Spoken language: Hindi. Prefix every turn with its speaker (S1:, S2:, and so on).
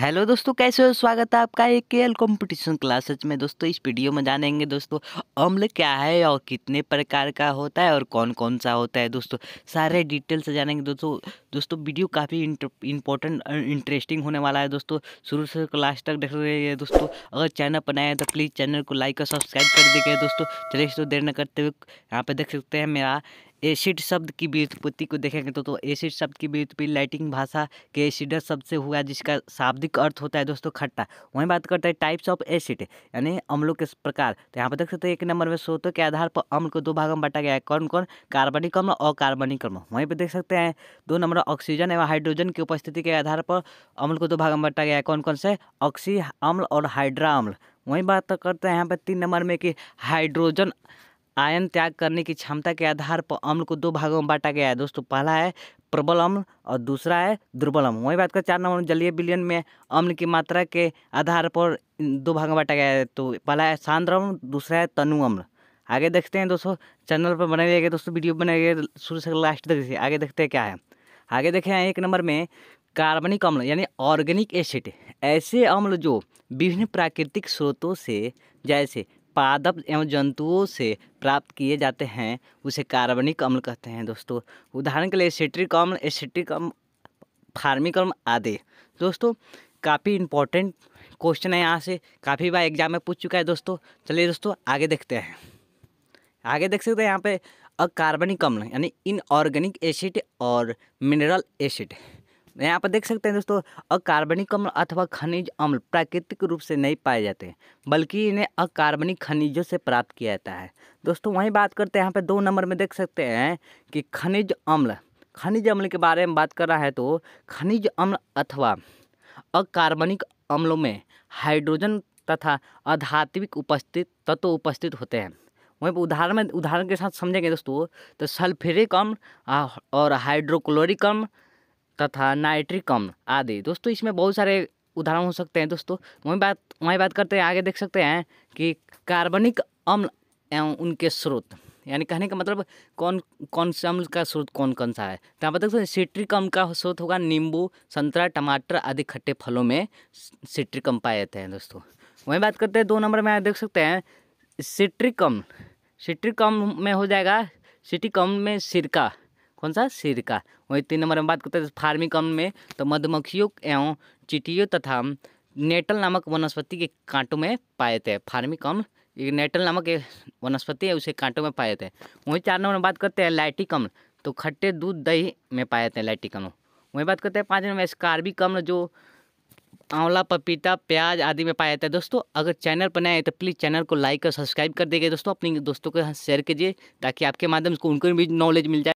S1: हेलो दोस्तों, कैसे हो? स्वागत है आपका एक के एल कॉम्पिटिशन क्लासेज में। दोस्तों, इस वीडियो में जानेंगे दोस्तों, अम्ल क्या है और कितने प्रकार का होता है और कौन कौन सा होता है दोस्तों? सारे डिटेल से जानेंगे दोस्तों। दोस्तों वीडियो काफ़ी इंपॉर्टेंट इंटरेस्टिंग होने वाला है दोस्तों। शुरू से लास्ट तक देख रहे हैं दोस्तों। अगर चैनल पर नया है तो प्लीज़ चैनल को लाइक और सब्सक्राइब कर दीजिए दोस्तों। चलिए दोस्तों देर न करते हुए यहाँ पर देख सकते हैं मेरा एसिड शब्द की व्युत्पत्ति को देखेंगे तो तो एसिड शब्द की व्युत्पत्ति लैटिन भाषा के एसिडस शब्द से हुआ, जिसका शाब्दिक अर्थ होता है दोस्तों खट्टा। वहीं बात करते हैं टाइप्स ऑफ़ एसिड यानी अम्लों के प्रकार। तो यहाँ पर देख सकते हैं, एक नंबर में स्रोतों के आधार पर अम्ल को दो भागों में बांटा गया है। कौन कौन? कार्बनिक अम्ल और कार्बनिक अम्ल। वहीं पर देख सकते हैं, दो नंबर ऑक्सीजन एवं हाइड्रोजन की उपस्थिति के आधार पर अम्ल को दो भागों में बांटा गया है। कौन कौन से? ऑक्सी अम्ल और हाइड्रा अम्ल। वहीं बात करते हैं, यहाँ पर तीन नंबर में कि हाइड्रोजन आयन त्याग करने की क्षमता के आधार पर अम्ल को दो भागों में बांटा गया है। दोस्तों, पहला है प्रबल अम्ल और दूसरा है दुर्बल अम्ल। वही बात कर चार नंबर जलीय विलयन में अम्ल की मात्रा के आधार पर दो भागों में बांटा गया है। तो पहला है सांद्र अम्ल, दूसरा है तनु अम्ल। आगे देखते हैं दोस्तों, चैनल पर बने रहिएगा दोस्तों वीडियो बनाइए शुरू से लास्ट तक आगे देखते हैं क्या है। आगे देखें एक नंबर में कार्बनिक अम्ल यानी ऑर्गेनिक एसिड। ऐसे अम्ल जो विभिन्न प्राकृतिक स्रोतों से, जैसे पादप एवं जंतुओं से प्राप्त किए जाते हैं, उसे कार्बनिक अम्ल कहते हैं दोस्तों। उदाहरण के लिए एसिट्रिक अम्ल एसिट्रिक अम्ल, फार्मिक अम्ल आदि। दोस्तों, काफ़ी इम्पोर्टेंट क्वेश्चन है यहाँ से। काफ़ी बार एग्ज़ाम में पूछ चुका है दोस्तों। चलिए दोस्तों, आगे देखते हैं। आगे देख सकते हैं यहाँ पे अकार्बनिक अम्ल, यानी इनऑर्गेनिक एसिड और मिनरल एसिड यहाँ पर देख सकते हैं दोस्तों, अकार्बनिक अम्ल अथवा खनिज अम्ल प्राकृतिक रूप से नहीं पाए जाते, बल्कि इन्हें अकार्बनिक खनिजों से प्राप्त किया जाता है। दोस्तों, वहीं बात करते हैं, यहाँ पर दो नंबर में देख सकते हैं कि खनिज अम्ल खनिज अम्ल के बारे में बात कर रहा है तो खनिज अम्ल अथवा अकार्बनिक अम्लों में हाइड्रोजन तथा अधात्विक उपस्थित तत्व उपस्थित होते हैं। वहीं पर उदाहरण में, उदाहरण के साथ समझेंगे दोस्तों तो सल्फ्यूरिक अम्ल और हाइड्रोक्लोरिक अम्ल तथा नाइट्रिक अम्ल आदि। दोस्तों, इसमें बहुत सारे उदाहरण हो सकते हैं, दोस्तों। वहीं बात वहीं बात करते हैं, आगे देख सकते हैं कि कार्बनिक अम्ल एवं उनके स्रोत। यानी कहने का मतलब कौन कौन से अम्ल का स्रोत कौन कौन सा है? तो आप देख सकते हैं सिट्रिक अम्ल का स्रोत होगा नींबू, संतरा, टमाटर आदि खट्टे फलों में सिट्रिक अम्ल पाए जाते हैं, दोस्तों। वहीं बात करते हैं, दो नंबर में देख सकते हैं सिट्रिक अम्ल सिट्रिक अम्ल में हो जाएगा सिट्रिक अम्ल में सिरका। कौन सा? सिरका वही तीन नंबर में बात करते हैं फार्मिक अम्ल में तो मधुमक्खियों एवं चिटियों तथा नेटल नामक वनस्पति के कांटों में पाए जाते हैं फार्मिक अम्ल, ये नेटल नामक वनस्पति है, उसे कांटों में पाए हैं वहीं चार नंबर में बात करते हैं लाइटिक अम्ल तो खट्टे दूध दही में पाए जाते हैं लाइटिक अम्ल। वहीं बात करते हैं, पाँच नंबर में स्कारबिक अम्ल, जो आंवला, पपीता, प्याज आदि में पाया जाता है दोस्तों, अगर चैनल पर नए तो प्लीज़ चैनल को लाइक और सब्सक्राइब कर देंगे। दोस्तों, अपने दोस्तों के साथ शेयर कीजिए, ताकि आपके माध्यम से उनको भी नॉलेज मिल जाए।